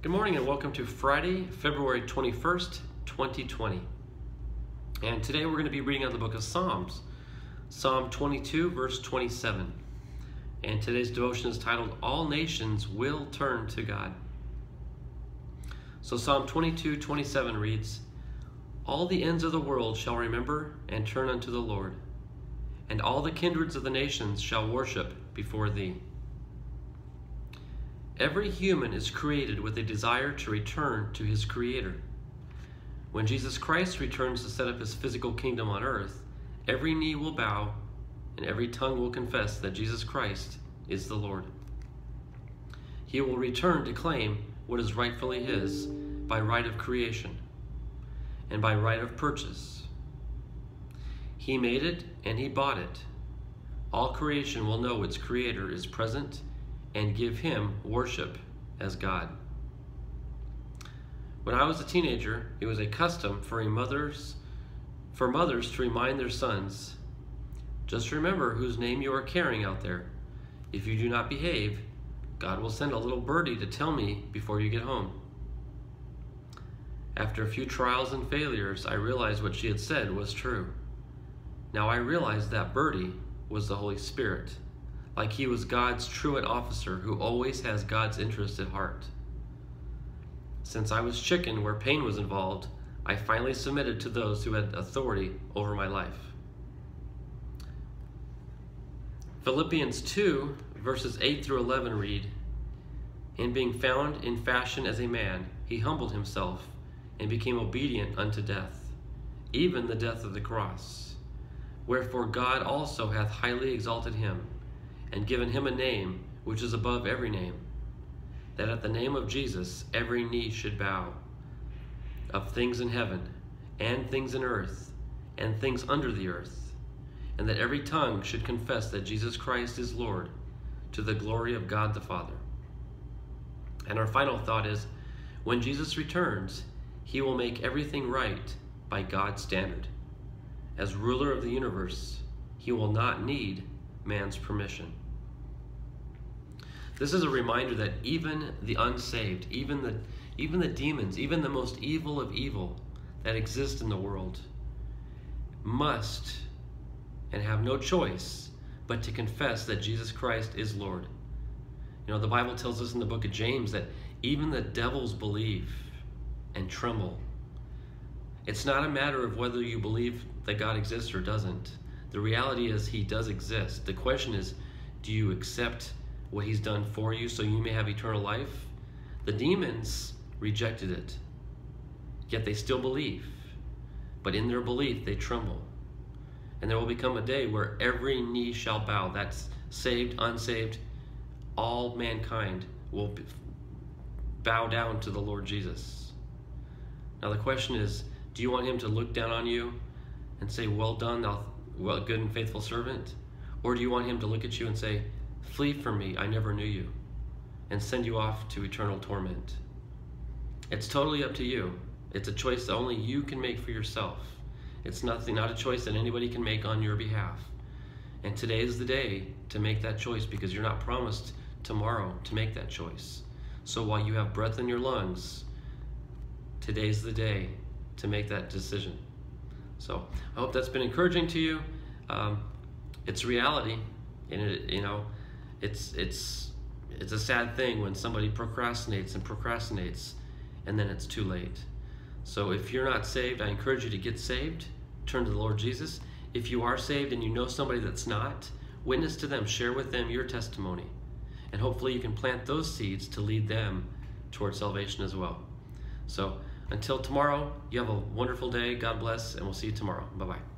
Good morning and welcome to Friday, February 21st, 2020. And today we're going to be reading out the book of Psalms, Psalm 22, verse 27. And today's devotion is titled, All Nations Will Turn to God. So Psalm 22, 27 reads, All the ends of the world shall remember and turn unto the Lord, and all the kindreds of the nations shall worship before thee. Every human is created with a desire to return to his Creator. When Jesus Christ returns to set up his physical kingdom on earth, every knee will bow and every tongue will confess that Jesus Christ is the Lord. He will return to claim what is rightfully his by right of creation and by right of purchase. He made it and he bought it. All creation will know its Creator is present and give him worship as God. When I was a teenager, it was a custom for a mothers for mothers to remind their sons, just remember whose name you are carrying out there. If you do not behave, God will send a little birdie to tell me before you get home. After a few trials and failures, I realized what she had said was true. Now I realized that birdie was the Holy Spirit like he was God's truant officer who always has God's interest at heart. Since I was chicken where pain was involved, I finally submitted to those who had authority over my life. Philippians 2, verses 8 through 11 read, And being found in fashion as a man, he humbled himself and became obedient unto death, even the death of the cross. Wherefore God also hath highly exalted him and given him a name which is above every name, that at the name of Jesus every knee should bow, of things in heaven, and things in earth, and things under the earth, and that every tongue should confess that Jesus Christ is Lord, to the glory of God the Father. And our final thought is when Jesus returns, he will make everything right by God's standard. As ruler of the universe, he will not need man's permission. This is a reminder that even the unsaved, even the, even the demons, even the most evil of evil that exist in the world, must and have no choice but to confess that Jesus Christ is Lord. You know, the Bible tells us in the book of James that even the devils believe and tremble. It's not a matter of whether you believe that God exists or doesn't. The reality is he does exist. The question is, do you accept what he's done for you so you may have eternal life? The demons rejected it, yet they still believe. But in their belief, they tremble. And there will become a day where every knee shall bow. That's saved, unsaved, all mankind will bow down to the Lord Jesus. Now, the question is do you want him to look down on you and say, Well done, thou well, good and faithful servant? Or do you want him to look at you and say, Flee from me, I never knew you, and send you off to eternal torment? It's totally up to you. It's a choice that only you can make for yourself. It's nothing, not a choice that anybody can make on your behalf. And today is the day to make that choice because you're not promised tomorrow to make that choice. So while you have breath in your lungs, today's the day to make that decision. So I hope that's been encouraging to you. Um, it's reality, and it, you know, it's it's it's a sad thing when somebody procrastinates and procrastinates, and then it's too late. So if you're not saved, I encourage you to get saved. Turn to the Lord Jesus. If you are saved and you know somebody that's not, witness to them. Share with them your testimony, and hopefully you can plant those seeds to lead them towards salvation as well. So. Until tomorrow, you have a wonderful day. God bless, and we'll see you tomorrow. Bye bye.